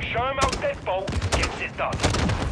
Show him how deadbolt gets it done.